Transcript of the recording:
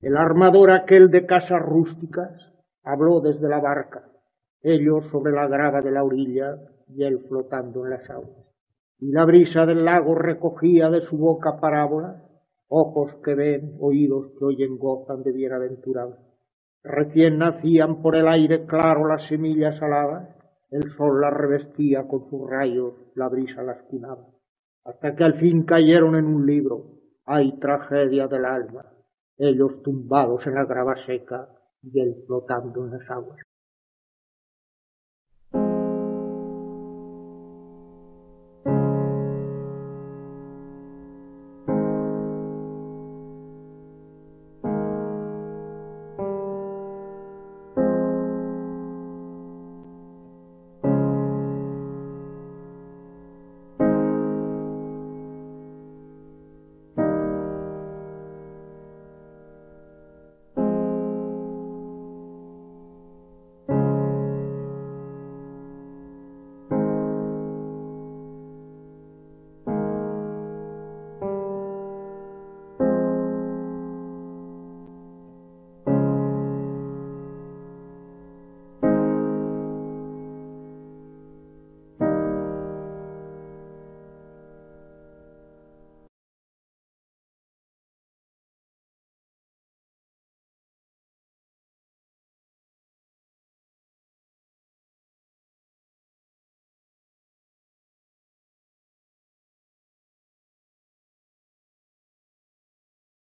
El armador aquel de casas rústicas habló desde la barca, ellos sobre la grava de la orilla y él flotando en las aguas. Y la brisa del lago recogía de su boca parábolas, ojos que ven, oídos que oyen, gozan de bienaventurados. Recién nacían por el aire claro las semillas aladas, el sol las revestía con sus rayos, la brisa las cunaba, hasta que al fin cayeron en un libro. ¡Ay, tragedia del alma! Ellos tumbados en la grava seca y él flotando en las aguas.